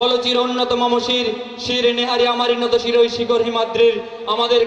বল চির মশির শির নেহারি আমার উন্নত শির ওই শিখর হিমাদ্রির। আমাদের